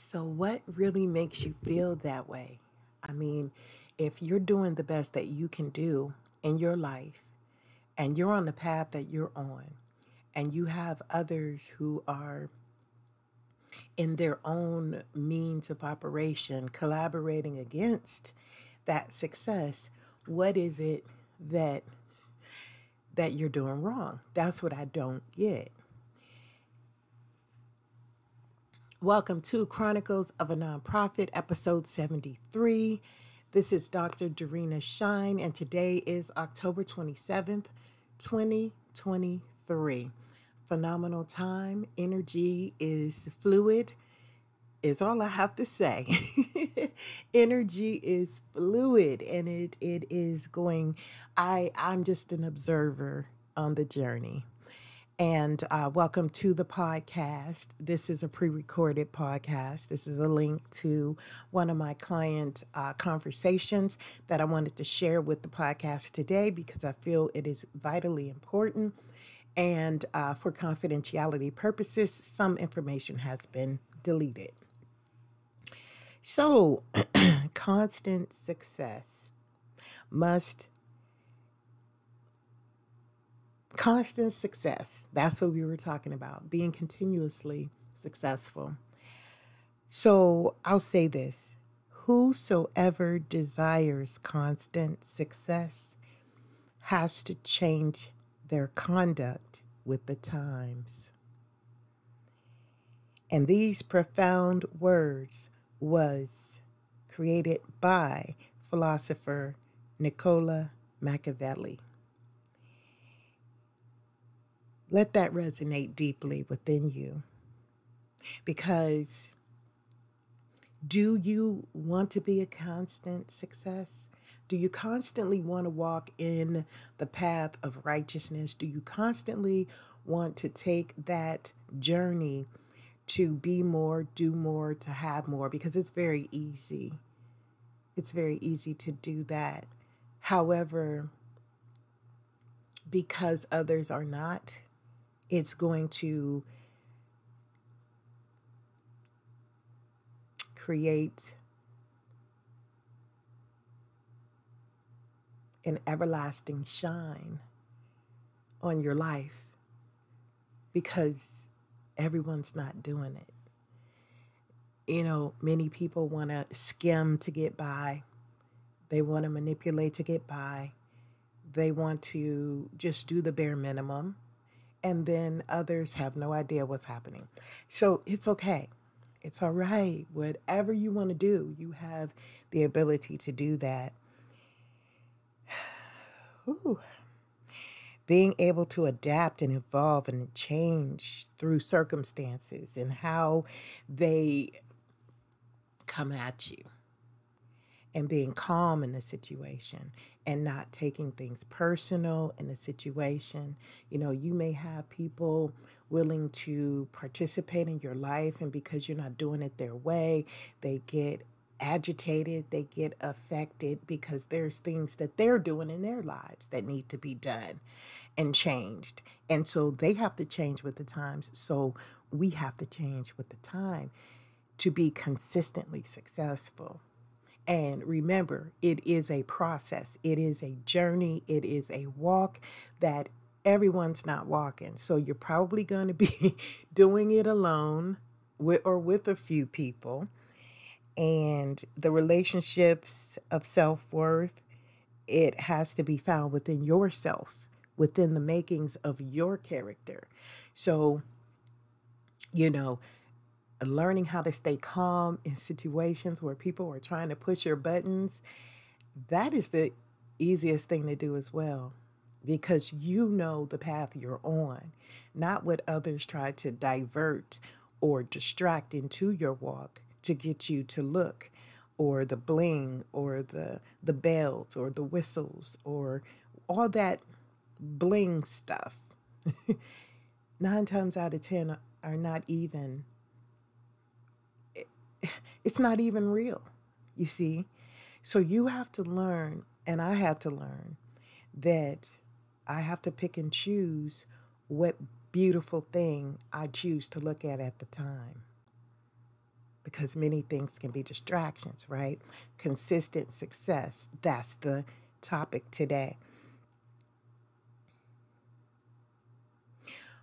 So, what really makes you feel that way? I mean, if you're doing the best that you can do in your life and you're on the path that you're on, and you have others who are in their own means of operation collaborating against that success, what is it that that you're doing wrong? That's what I don't get. Welcome to Chronicles of a Nonprofit, episode 73. This is Dr. Dorena Shine, and today is October 27th, 2023. Phenomenal time. Energy is fluid, is all I have to say. Energy is fluid and it, it is going, I, I'm just an observer on the journey and uh, welcome to the podcast. This is a pre recorded podcast. This is a link to one of my client uh, conversations that I wanted to share with the podcast today because I feel it is vitally important. And uh, for confidentiality purposes, some information has been deleted. So, constant success must constant success. That's what we were talking about, being continuously successful. So I'll say this whosoever desires constant success has to change their conduct with the times. And these profound words was created by philosopher Niccolo Machiavelli. Let that resonate deeply within you. Because do you want to be a constant success? Do you constantly want to walk in the path of righteousness? Do you constantly want to take that journey to be more, do more, to have more? Because it's very easy. It's very easy to do that. However, because others are not, it's going to create an everlasting shine on your life because everyone's not doing it. You know, many people want to skim to get by, they want to manipulate to get by, they want to just do the bare minimum and then others have no idea what's happening. So it's okay. It's all right. Whatever you want to do, you have the ability to do that. Ooh. Being able to adapt and evolve and change through circumstances and how they come at you and being calm in the situation and not taking things personal in the situation. You know, you may have people willing to participate in your life, and because you're not doing it their way, they get agitated, they get affected because there's things that they're doing in their lives that need to be done and changed. And so they have to change with the times. So we have to change with the time to be consistently successful. And remember, it is a process, it is a journey, it is a walk that everyone's not walking. So you're probably going to be doing it alone with, or with a few people. And the relationships of self worth, it has to be found within yourself, within the makings of your character. So, you know, learning how to stay calm in situations where people are trying to push your buttons, that is the easiest thing to do as well because you know the path you're on, not what others try to divert or distract into your walk to get you to look or the bling or the the bells or the whistles or all that bling stuff. 9 times out of 10 are not even it's not even real, you see? So you have to learn, and I have to learn, that I have to pick and choose what beautiful thing I choose to look at at the time. because many things can be distractions, right? Consistent success. That's the topic today.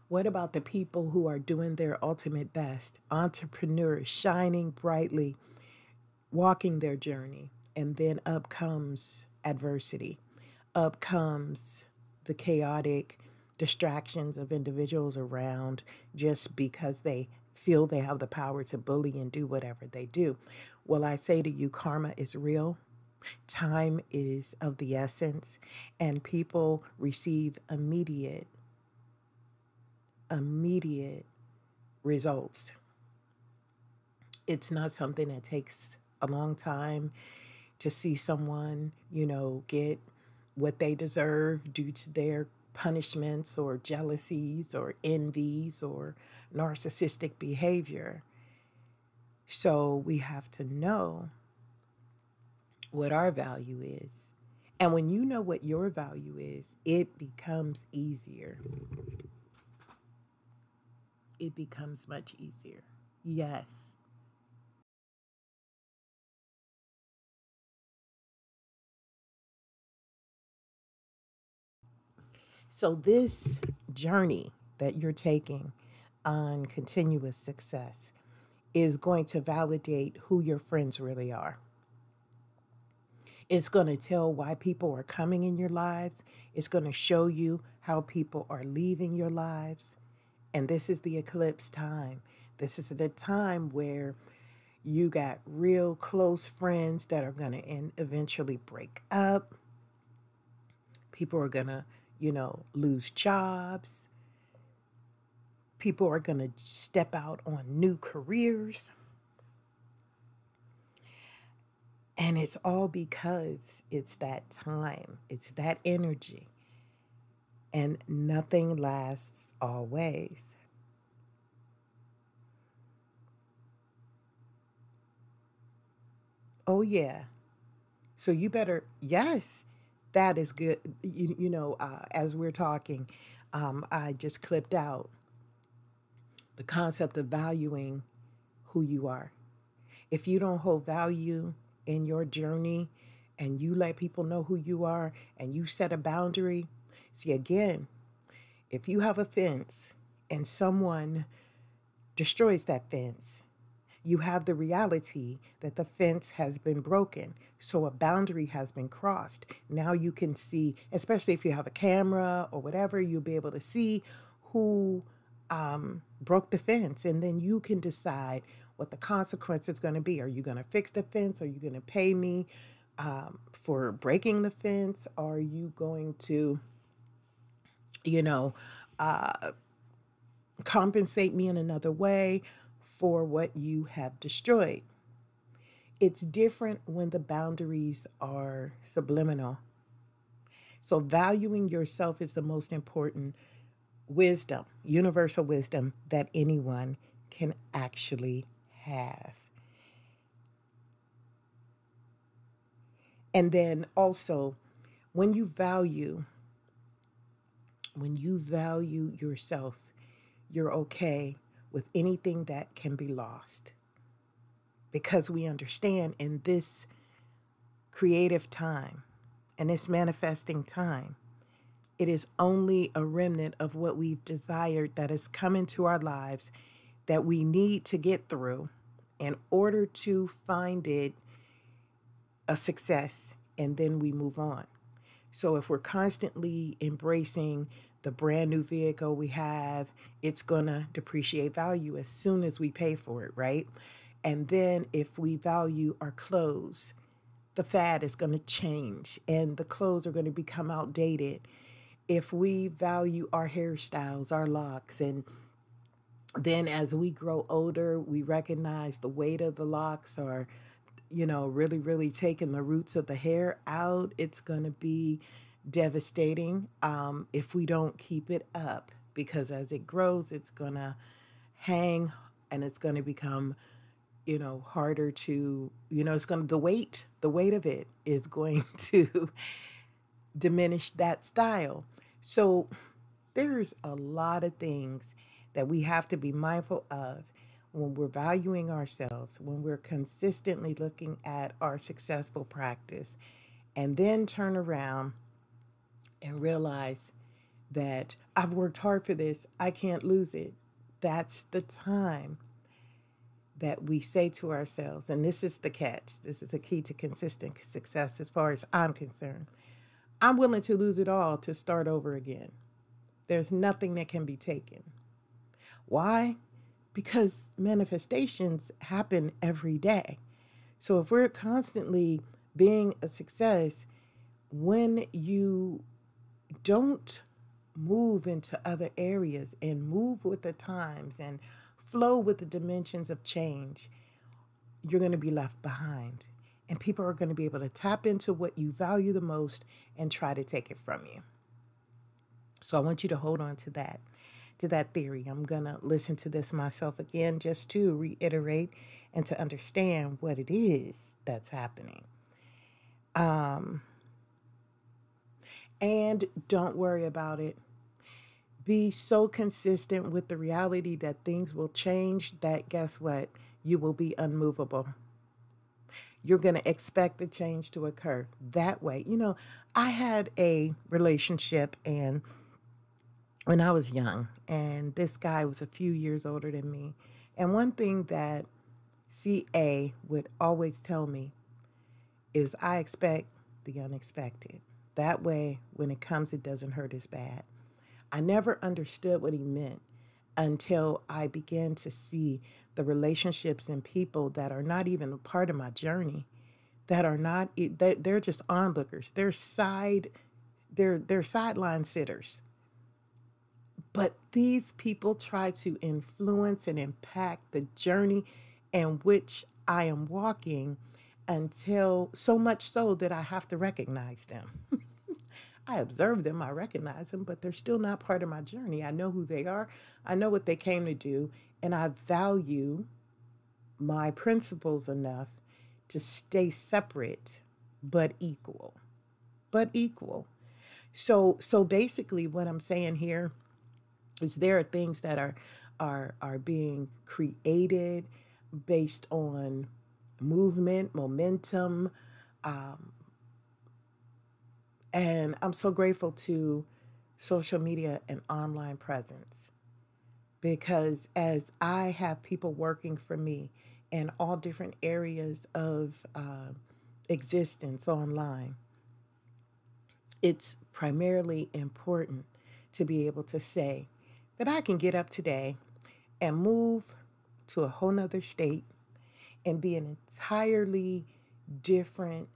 What about the people who are doing their ultimate best? Entrepreneurs shining brightly, walking their journey, and then up comes adversity. Up comes the chaotic distractions of individuals around just because they feel they have the power to bully and do whatever they do. Well, I say to you, karma is real. Time is of the essence, and people receive immediate immediate results. It's not something that takes a long time to see someone, you know, get what they deserve due to their punishments or jealousies or envies or narcissistic behavior. So we have to know what our value is. And when you know what your value is, it becomes easier it becomes much easier. Yes. So, this journey that you're taking on continuous success is going to validate who your friends really are. It's going to tell why people are coming in your lives. It's going to show you how people are leaving your lives. And this is the eclipse time. This is the time where you got real close friends that are going to eventually break up. People are going to, you know, lose jobs. People are going to step out on new careers. And it's all because it's that time, it's that energy and nothing lasts always. Oh, yeah. So you better, yes, that is good. You, you know, uh, as we're talking, um, I just clipped out the concept of valuing who you are. If you don't hold value in your journey and you let people know who you are and you set a boundary, See, again, if you have a fence and someone destroys that fence, you have the reality that the fence has been broken. So a boundary has been crossed. Now you can see, especially if you have a camera or whatever, you'll be able to see who um, broke the fence. And then you can decide what the consequence is going to be. Are you going to fix the fence? Are you going to pay me um, for breaking the fence? Are you going to you know, uh, compensate me in another way for what you have destroyed. It's different when the boundaries are subliminal. So, valuing yourself is the most important wisdom, universal wisdom that anyone can actually have. And then also, when you value when you value yourself, you're okay with anything that can be lost. Because we understand in this creative time and this manifesting time, it is only a remnant of what we've desired that has come into our lives that we need to get through in order to find it a success and then we move on. So if we're constantly embracing the brand new vehicle we have, it's going to depreciate value as soon as we pay for it, right? And then if we value our clothes, the fad is going to change and the clothes are going to become outdated. If we value our hairstyles, our locks, and then as we grow older, we recognize the weight of the locks are you know, really, really taking the roots of the hair out, it's going to be devastating um, if we don't keep it up because as it grows, it's going to hang and it's going to become you know harder to you know it's going to the weight the weight of it is going to diminish that style. So there's a lot of things that we have to be mindful of when we're valuing ourselves, when we're consistently looking at our successful practice, and then turn around and realize that I've worked hard for this, I can't lose it. That's the time that we say to ourselves, and this is the catch, this is the key to consistent success as far as I'm concerned. I'm willing to lose it all to start over again. There's nothing that can be taken. Why? Because manifestations happen every day. So if we're constantly being a success, when you don't move into other areas and move with the times and flow with the dimensions of change, you're going to be left behind. And people are going to be able to tap into what you value the most and try to take it from you. So I want you to hold on to that, to that theory. I'm going to listen to this myself again just to reiterate and to understand what it is that's happening. Um, and don't worry about it be so consistent with the reality that things will change that guess what? You will be unmovable. You're going to expect the change to occur that way. You know, I had a relationship and when I was young, and this guy was a few years older than me. And one thing that CA would always tell me is I expect the unexpected. That way, when it comes, it doesn't hurt as bad. I never understood what he meant until I began to see the relationships and people that are not even a part of my journey, that are not they're just onlookers. They're side they're they're sideline sitters. But these people try to influence and impact the journey in which I am walking until so much so that I have to recognize them. I observe them, I recognize them, but they're still not part of my journey. I know who they are, I know what they came to do, and I value my principles enough to stay separate but equal. But equal. So so basically what I'm saying here is there are things that are are are being created based on movement, momentum, um, and I'm so grateful to social media and online presence because as I have people working for me in all different areas of uh, existence online, it's primarily important to be able to say that I can get up today and move to a whole nother state and be an entirely different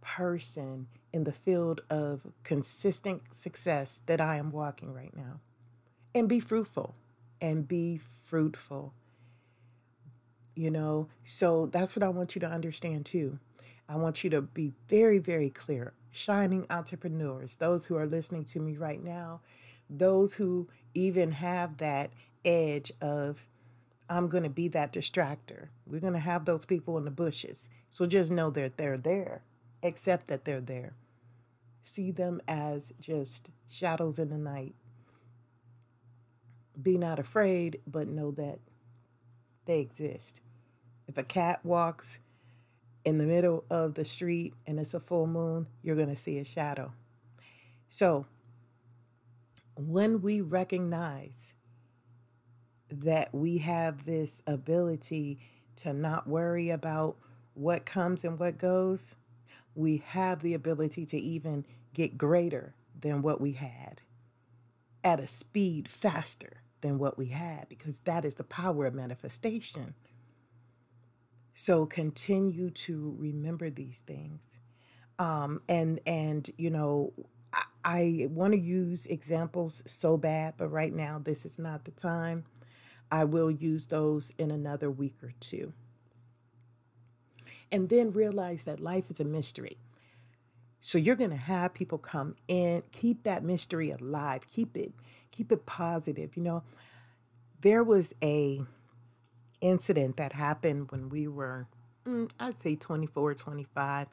person in the field of consistent success that I am walking right now. And be fruitful and be fruitful. You know, so that's what I want you to understand too. I want you to be very, very clear. Shining entrepreneurs, those who are listening to me right now, those who even have that edge of, I'm going to be that distractor. We're going to have those people in the bushes. So just know that they're there, accept that they're there see them as just shadows in the night. Be not afraid, but know that they exist. If a cat walks in the middle of the street and it's a full moon, you're going to see a shadow. So, when we recognize that we have this ability to not worry about what comes and what goes, we have the ability to even get greater than what we had at a speed faster than what we had because that is the power of manifestation. So continue to remember these things. Um, and and you know I, want to use examples so bad, but right now this is not the time. I will use those in another week or two and then realize that life is a mystery. So you're going to have people come in, keep that mystery alive, keep it keep it positive. You know, there was a incident that happened when we were mm, I'd say 24, 25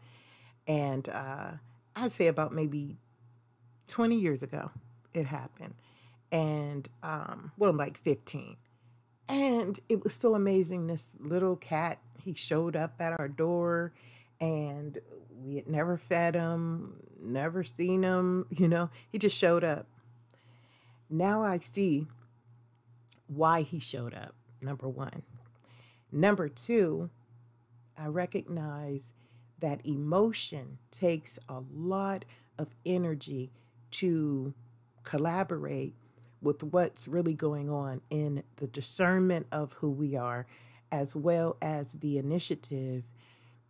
and uh, I'd say about maybe 20 years ago it happened. And um, well like 15. And it was so amazing. This little cat, he showed up at our door and we had never fed him, never seen him, you know, he just showed up. Now I see why he showed up, number one. Number two, I recognize that emotion takes a lot of energy to collaborate with what's really going on in the discernment of who we are, as well as the initiative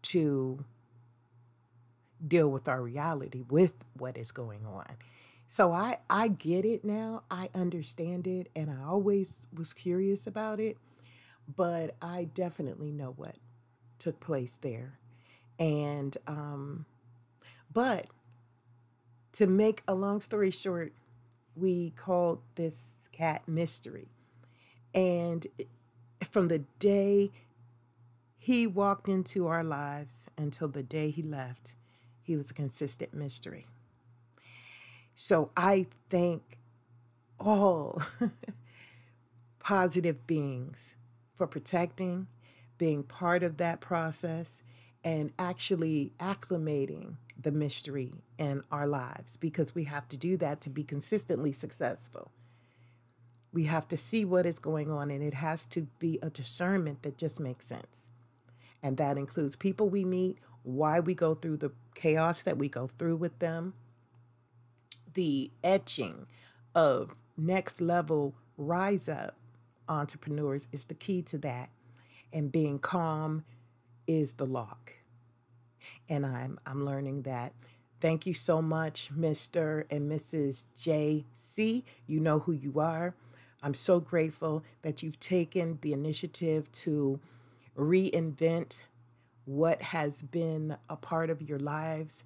to deal with our reality with what is going on. So I I get it now. I understand it and I always was curious about it, but I definitely know what took place there. And um but to make a long story short, we called this cat Mystery. And from the day he walked into our lives until the day he left, he was a consistent mystery. So I thank all positive beings for protecting, being part of that process, and actually acclimating the mystery in our lives because we have to do that to be consistently successful. We have to see what is going on, and it has to be a discernment that just makes sense. And that includes people we meet, why we go through the chaos that we go through with them, the etching of next level rise up entrepreneurs is the key to that. And being calm is the lock. And I'm I'm learning that. Thank you so much, Mr. and Mrs. JC. You know who you are. I'm so grateful that you've taken the initiative to reinvent what has been a part of your lives.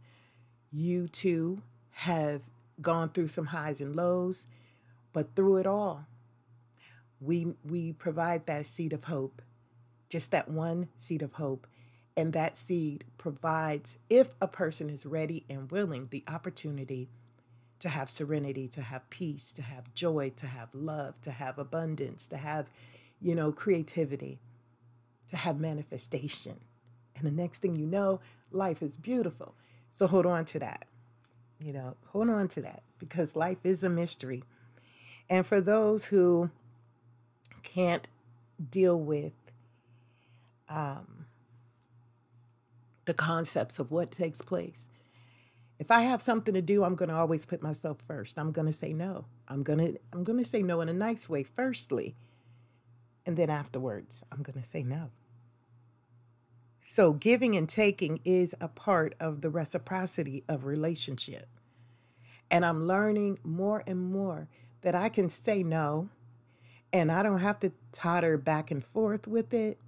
You too have gone through some highs and lows, but through it all, we we provide that seed of hope, just that one seed of hope, and that seed provides if a person is ready and willing the opportunity to have serenity, to have peace, to have joy, to have love, to have abundance, to have, you know, creativity, to have manifestation. And the next thing you know, life is beautiful. So hold on to that. You know, hold on to that because life is a mystery. And for those who can't deal with um, the concepts of what takes place, if I have something to do, I'm going to always put myself first. I'm going to say no. I'm going to I'm going to say no in a nice way firstly. And then afterwards, I'm going to say no. So giving and taking is a part of the reciprocity of relationship. And I'm learning more and more that I can say no and I don't have to totter back and forth with it.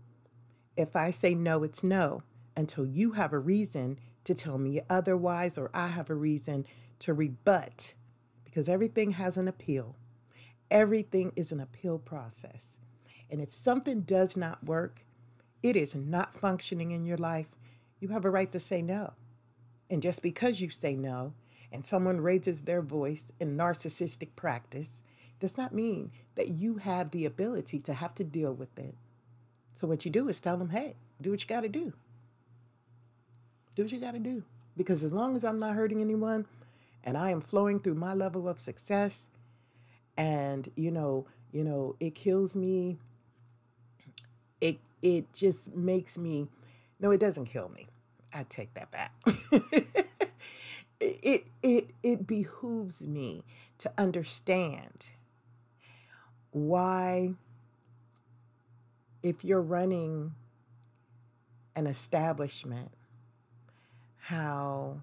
If I say no, it's no until you have a reason to tell me otherwise or I have a reason to rebut because everything has an appeal. Everything is an appeal process. And if something does not work, it is not functioning in your life, you have a right to say no. And just because you say no and someone raises their voice in narcissistic practice does not mean that you have the ability to have to deal with it. So, what you do is tell them, hey, do what you got to do. Do what you got to do. Because as long as I'm not hurting anyone and I am flowing through my level of success and, you know, you know, it kills me it it just makes me no it doesn't kill me i take that back it it it behooves me to understand why if you're running an establishment how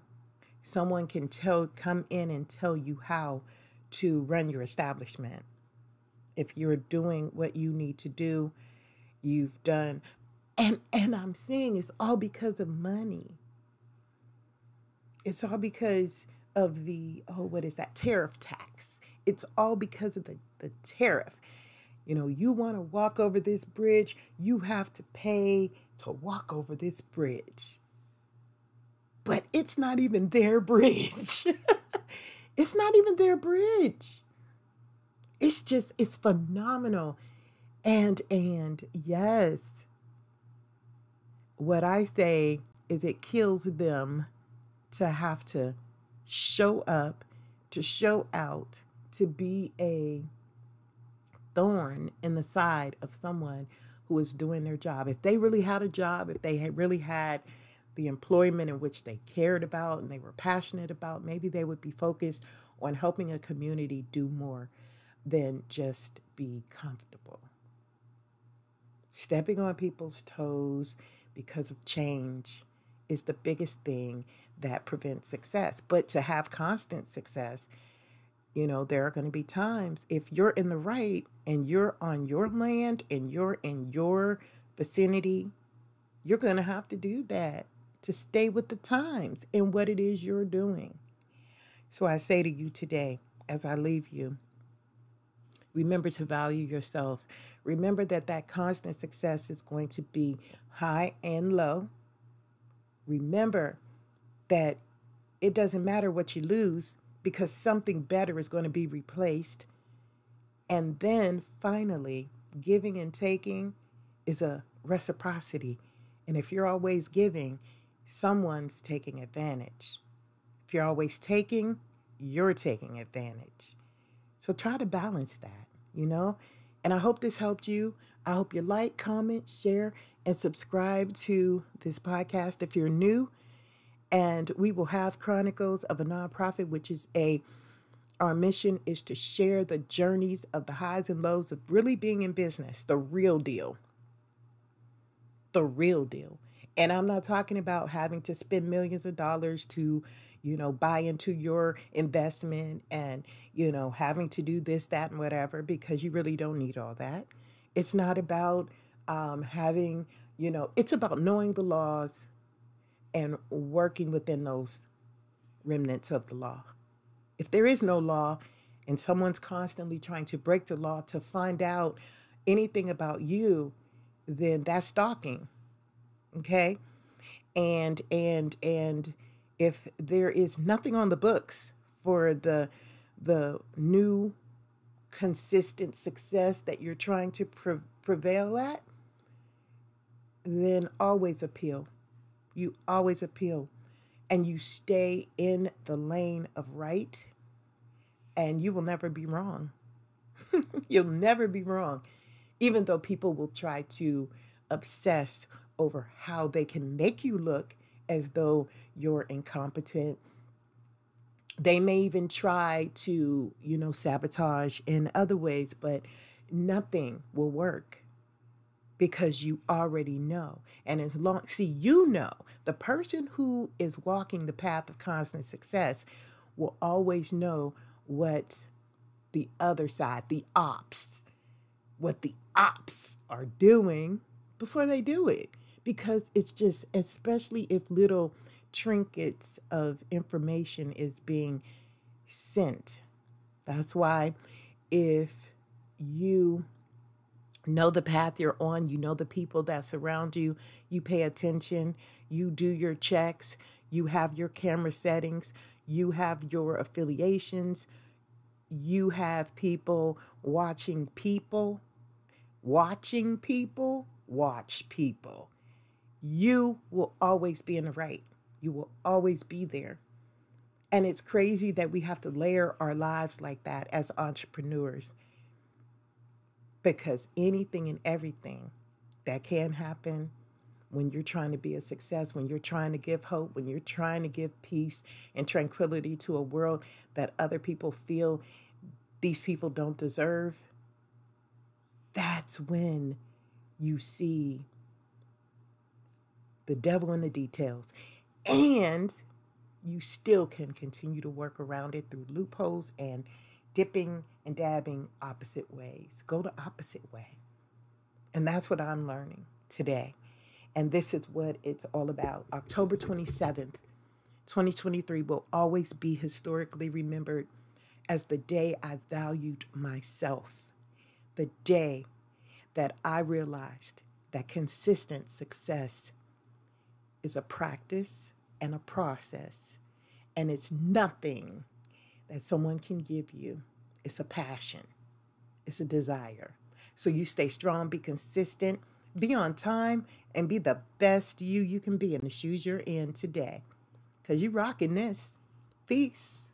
someone can tell come in and tell you how to run your establishment if you're doing what you need to do you've done. And and I'm saying it's all because of money. It's all because of the oh what is that tariff tax. It's all because of the, the tariff. You know, you want to walk over this bridge, you have to pay to walk over this bridge. But it's not even their bridge. it's not even their bridge. It's just, it's phenomenal And, and yes, what I say is it kills them to have to show up, to show out, to be a thorn in the side of someone who is doing their job. If they really had a job, if they had really had the employment in which they cared about and they were passionate about, maybe they would be focused on helping a community do more than just be comfortable. Stepping on people's toes because of change is the biggest thing that prevents success. But to have constant success, you know, there are going to be times if you're in the right and you're on your land and you're in your vicinity, you're going to have to do that to stay with the times and what it is you're doing. So I say to you today, as I leave you, remember to value yourself. Remember that that constant success is going to be high and low. Remember that it doesn't matter what you lose because something better is going to be replaced. And then finally, giving and taking is a reciprocity. And if you're always giving, someone's taking advantage. If you're always taking, you're taking advantage. So try to balance that, you know? And I hope this helped you. I hope you like, comment, share, and subscribe to this podcast if you're new. And we will have Chronicles of a Nonprofit, which is a our mission is to share the journeys of the highs and lows of really being in business, the real deal. The real deal. And I'm not talking about having to spend millions of dollars to, you know, buy into your investment and, you know, having to do this, that, and whatever, because you really don't need all that. It's not about um, having, you know, it's about knowing the laws and working within those remnants of the law. If there is no law and someone's constantly trying to break the law to find out anything about you, then that's stalking okay? And and and if there is nothing on the books for the the new consistent success that you're trying to pre- prevail at then always appeal. You always appeal. And you stay in the lane of right and you will never be wrong. You'll never be wrong even though people will try to obsess over how they can make you look as though you're incompetent. They may even try to, you know, sabotage in other ways, but nothing will work because you already know. And as long, see, you know, the person who is walking the path of constant success will always know what the other side, the ops, what the ops are doing before they do it because it's just, especially if little trinkets of information is being sent. That's why if you know the path you're on, you know the people that surround you, you pay attention, you do your checks, you have your camera settings, you have your affiliations, you have people watching people, watching people, watch people you will always be in the right. You will always be there. And it's crazy that we have to layer our lives like that as entrepreneurs because anything and everything that can happen when you're trying to be a success, when you're trying to give hope, when you're trying to give peace and tranquility to a world that other people feel these people don't deserve, that's when you see the devil in the details. And you still can continue to work around it through loopholes and dipping and dabbing opposite ways. Go the opposite way. And that's what I'm learning today. And this is what it's all about. October 27th, 2023 will always be historically remembered as the day I valued myself, the day that I realized that consistent success is a practice and a process, and it's nothing that someone can give you. It's a passion, it's a desire. So you stay strong, be consistent, be on time, and be the best you you can be in the shoes you're in today. Because you rocking this. Peace.